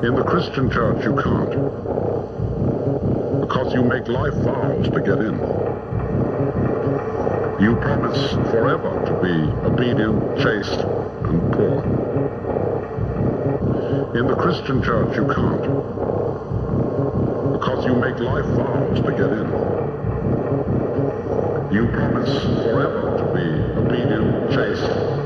In the Christian church, you can't. Because you make life vows to get in. You promise forever to be obedient, chaste, and poor. In the Christian church, you can't. Because you make life vows to get in. You promise forever to be obedient, chaste,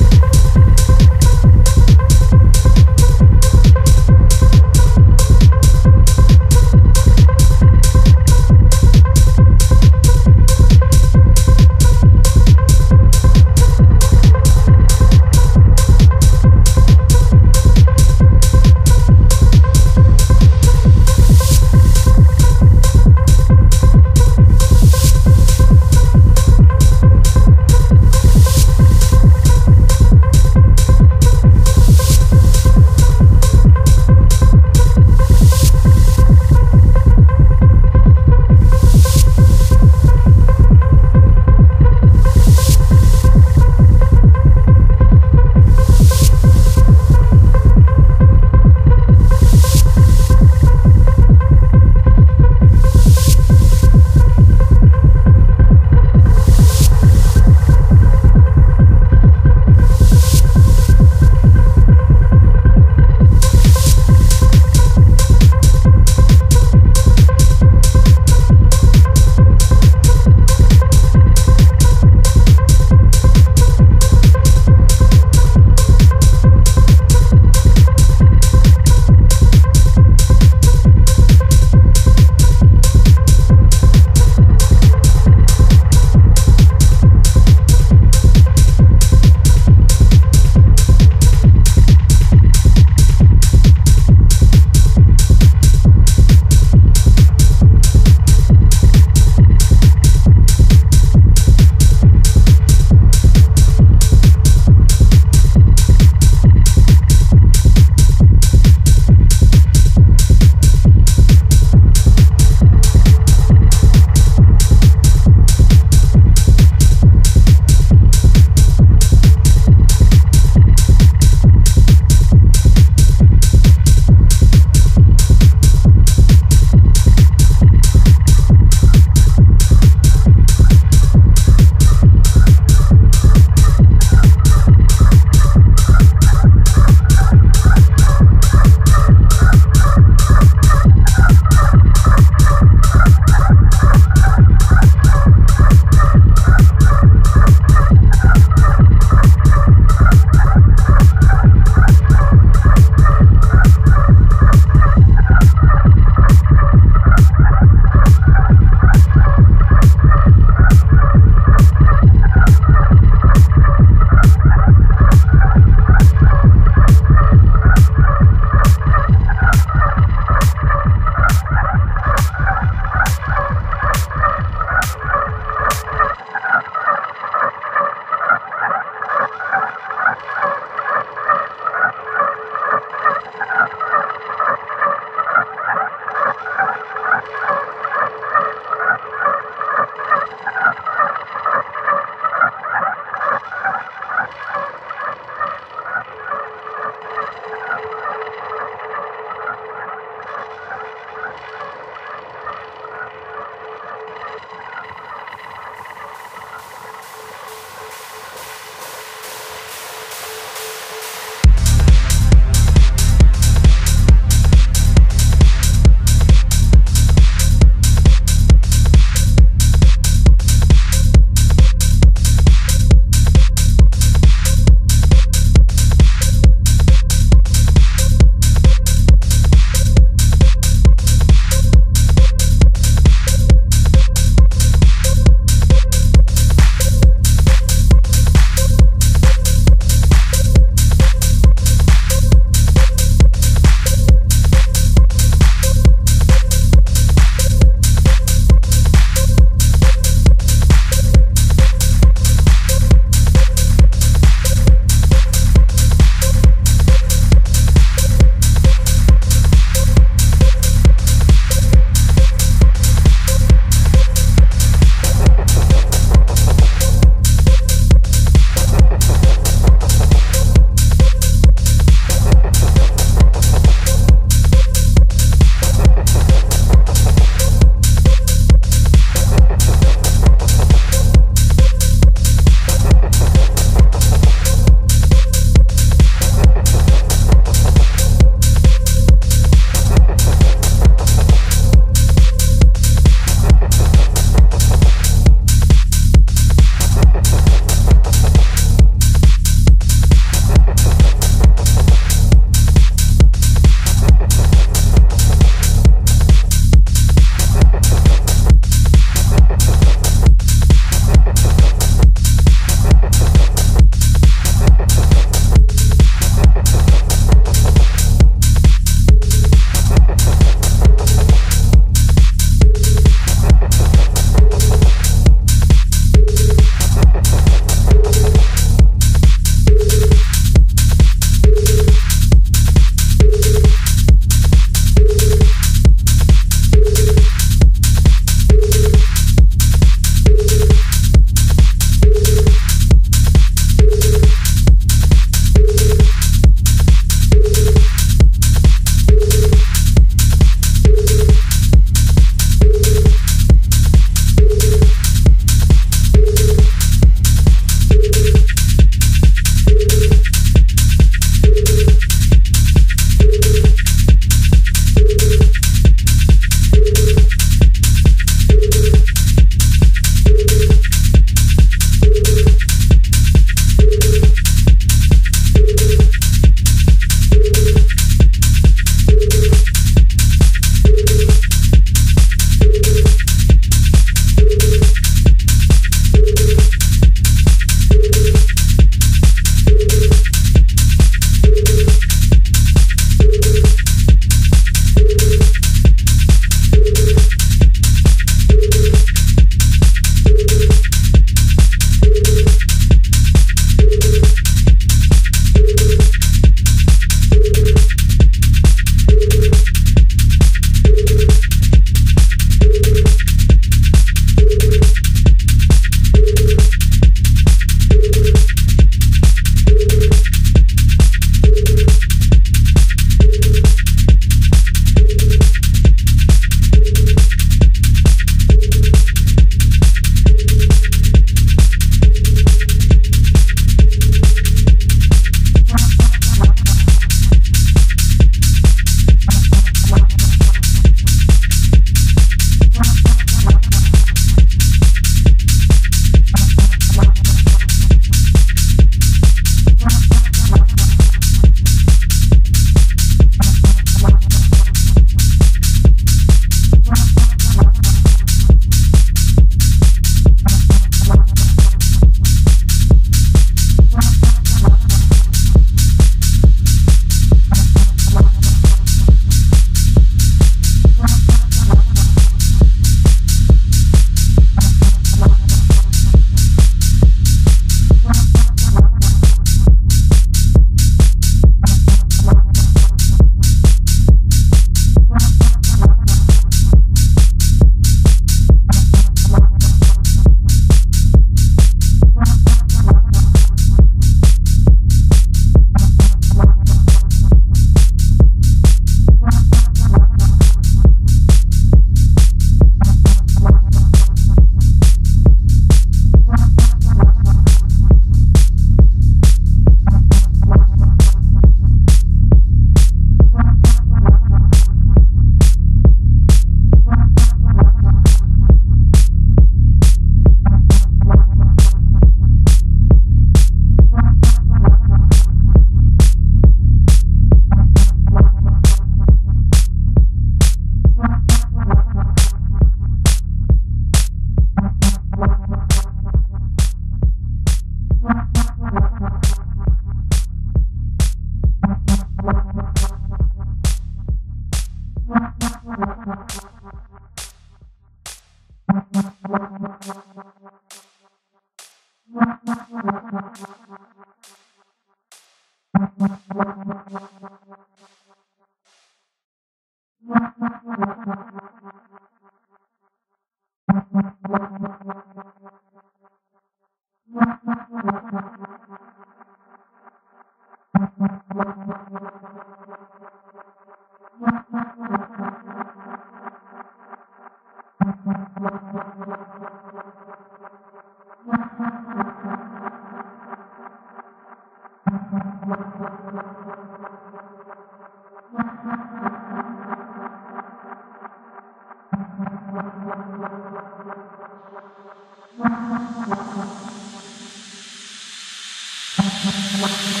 Mwah.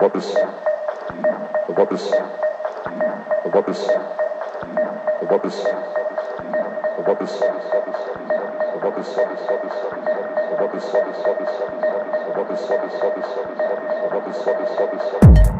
Wappes, Wappes, Wappes, Wappes, Wappes, Wappes, Wappes, Wappes, Wappes, Wappes,